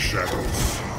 shadows.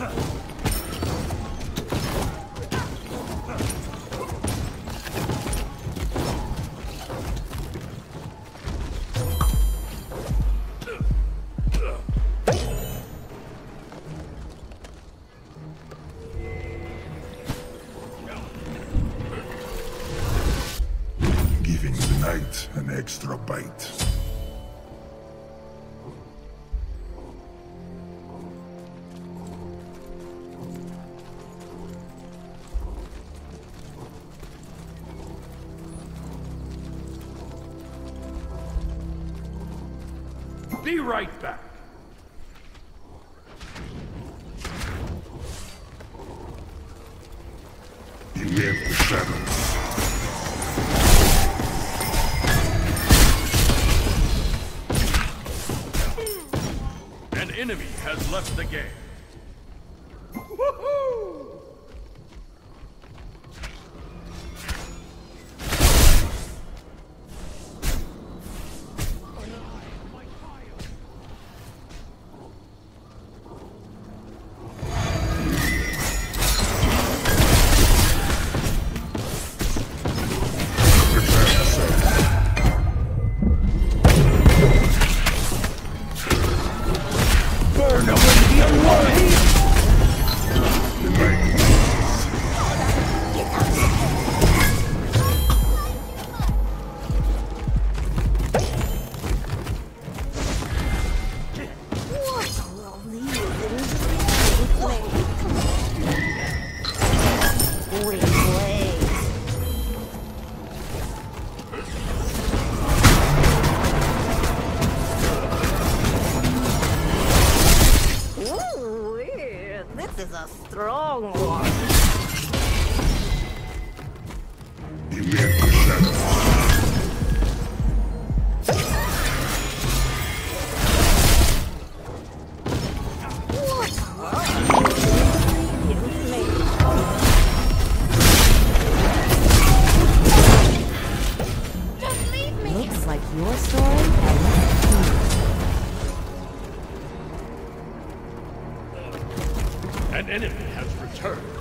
Giving the night an extra bite. Be right back. Beware the shadows. An enemy has left the game. Enemy has returned.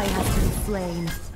I have been slain.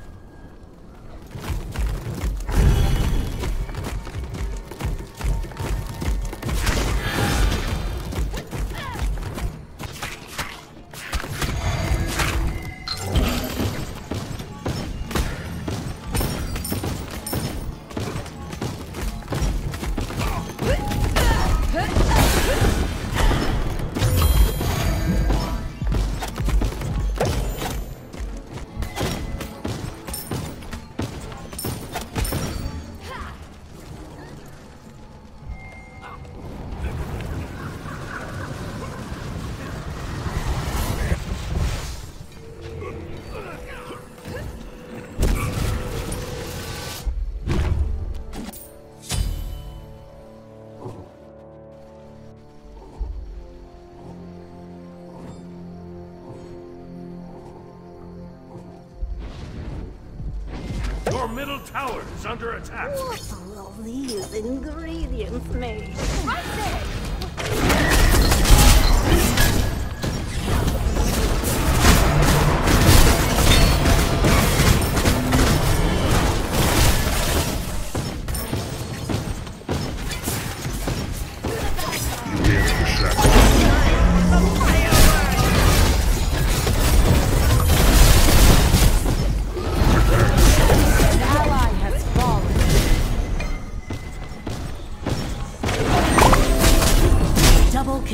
Middle tower is under attack. What are all these ingredients made? Right there!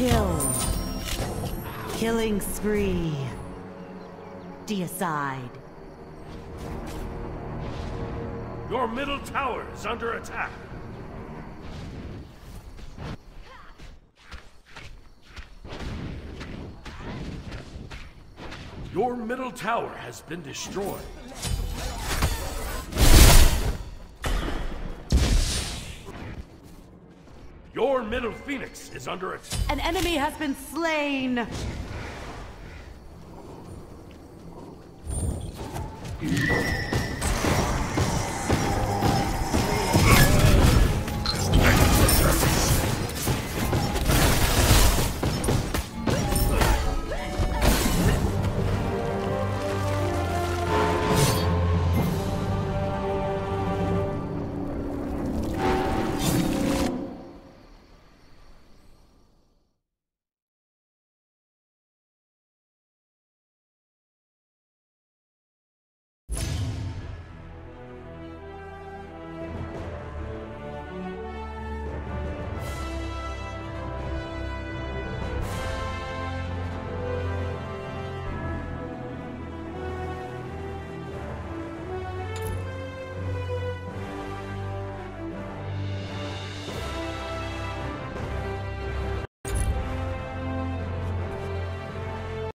Kill. Killing spree. Deicide. Your middle tower is under attack. Your middle tower has been destroyed. Middle phoenix is under attack. An enemy has been slain.